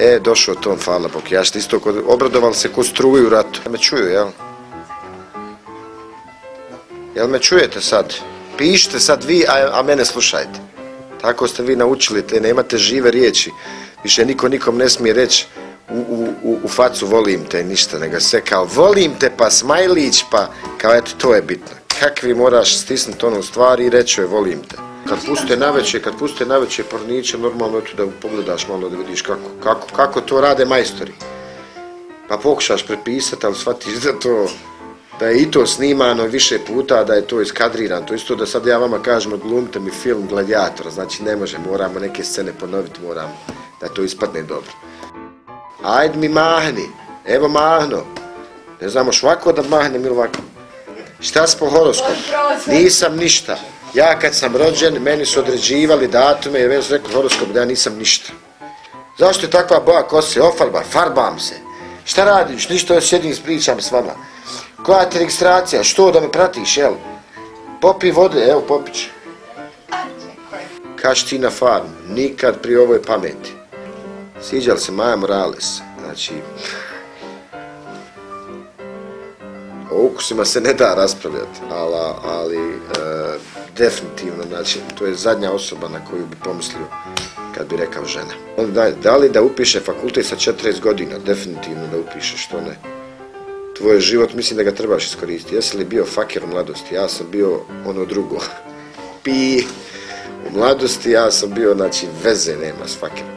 E, došao Tom, hvala Bog, ja što isto kod, obradoval se ko struju u ratu. Me čuju, jel? Jel me čujete sad? Pišite sad vi, a, a mene slušajte. Tako ste vi naučili, te nemate žive riječi. Više niko nikom ne smije reći u, u, u facu volim te, ništa, nego sve kao volim te, pa smajlić, pa kao eto, to je bitno. Kakvi moraš stisnuti onu stvari i reći joj volim te. Kad puste naveče, kad puste naveče porniće, normalno eto da pogledaš malo da vidiš kako, kako, kako to rade majstori. Pa pokušaš prepisati, ali shvatiš da to da je i to snimano više puta, da je to iskadrirano. To isto da sad ja vama kažem, odglumite mi film Gladiator, znači ne može, moramo neke scene ponoviti, moramo da to ispadne dobro. Ajd mi mahni, evo mahno. Ne znamo švako da mahnem ili ovako. Šta s po horoskopu? Nisam ništa. Ja kad sam rođen, meni su određivali datume i već rekao horoskop da ja nisam ništa. Zašto je takva boja kose? Ofalba, farbam se. Šta radiš? Ništa, ja sjedim i pričam s vama. Koja ti registracija? Što da me pratiš, jel? Popi vode, evo popić. Kaš ti na farm, nikad pri ovoj pameti. Sviđa li se Maja Morales? Znači, o ukusima se ne da raspravljati, ali, ali e, definitivno, znači, to je zadnja osoba na koju bi pomislio kad bi rekao žena. Da, li da upiše fakultet sa 40 godina? Definitivno da upiše, što ne. Tvoj život, mislim da ga trebaš iskoristiti. Jesi li bio faker u mladosti? Ja sam bio ono drugo. Pi. U mladosti ja sam bio, znači, veze nema s fakerom.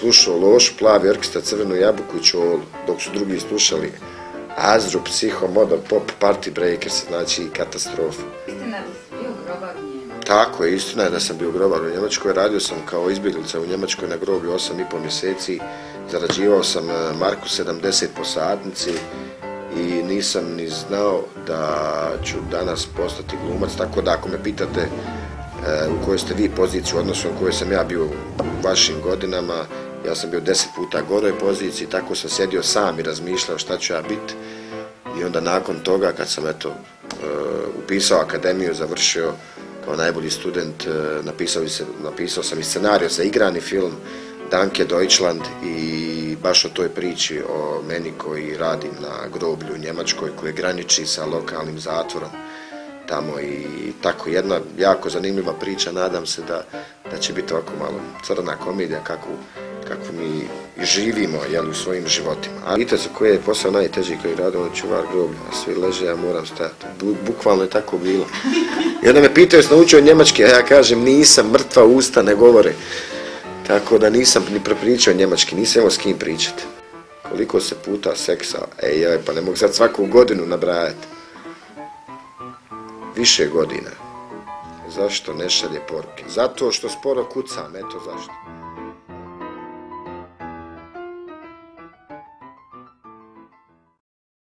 Slušao loš, plavi orkestar, crvenu jabuku i čolu, dok su drugi slušali Azru, Psiho, Model, Pop, Party Breakers, znači katastrofa. Istina da bio grobar. Tako je, istina je da sam bio grobar u Njemačkoj, radio sam kao izbjeglica u Njemačkoj na groblju 8,5 mjeseci, zarađivao sam e, Marku 70 po satnici i nisam ni znao da ću danas postati glumac, tako da ako me pitate e, u kojoj ste vi poziciji u odnosu u kojoj sam ja bio u vašim godinama, ja sam bio deset puta goroj poziciji, tako sam sjedio sam i razmišljao šta ću ja biti. I onda nakon toga, kad sam eto, e, upisao akademiju, završio kao najbolji student, e, napisao, napisao sam i scenario za igrani film Danke Deutschland i baš o toj priči o meni koji radim na groblju u Njemačkoj koji graniči sa lokalnim zatvorom tamo i tako jedna jako zanimljiva priča, nadam se da, da će biti ovako malo crna komedija kako kako mi živimo jel, u svojim životima. A vidite se koji je posao najteži koji radimo na čuvar groblja, a svi leže, ja moram stajati. Bu, bukvalno je tako bilo. I onda me pitaju sam naučio njemački, a ja kažem nisam, mrtva usta ne govore. Tako da nisam ni prepričao njemački, nisam imao s kim pričati. Koliko se puta seksa, ej, joj, pa ne mogu sad svaku godinu nabrajati. Više godina. Zašto ne šalje poruke? Zato što sporo kucam, eto zašto.